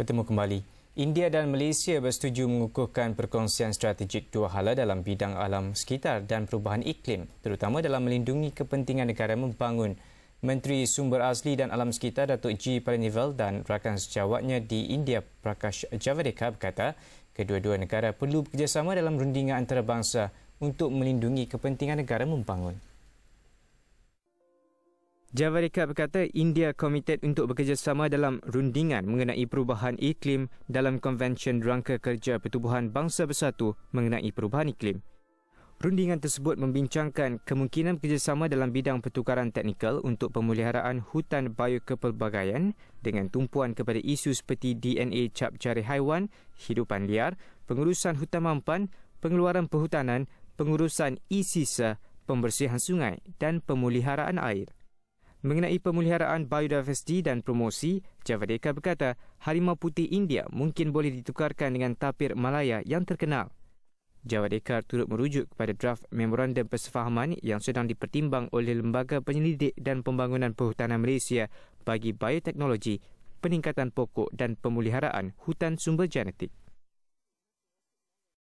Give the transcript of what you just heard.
Bertemu kembali. India dan Malaysia bersetuju mengukuhkan perkongsian strategik dua hala dalam bidang alam sekitar dan perubahan iklim, terutama dalam melindungi kepentingan negara membangun. Menteri Sumber Asli dan Alam Sekitar Datuk G. Parinival dan rakan sejawatnya di India Prakash Javadekar berkata, kedua-dua negara perlu bekerjasama dalam rundingan antarabangsa untuk melindungi kepentingan negara membangun. Javadekar berkata India komited untuk bekerjasama dalam rundingan mengenai perubahan iklim dalam Konvensyen Rangka Kerja Pertubuhan Bangsa Bersatu mengenai perubahan iklim. Rundingan tersebut membincangkan kemungkinan bekerjasama dalam bidang pertukaran teknikal untuk pemeliharaan hutan biokepelbagaian dengan tumpuan kepada isu seperti DNA cap jari haiwan, hidupan liar, pengurusan hutan mampan, pengeluaran perhutanan, pengurusan e-sisa, pembersihan sungai dan pemeliharaan air. Mengenai pemeliharaan biodiversiti dan promosi, Javadekar berkata harimau putih India mungkin boleh ditukarkan dengan tapir Malaya yang terkenal. Javadekar turut merujuk kepada draft memorandum persefahaman yang sedang dipertimbang oleh Lembaga Penyelidik dan Pembangunan Perhutanan Malaysia bagi bioteknologi, peningkatan pokok dan pemeliharaan hutan sumber genetik.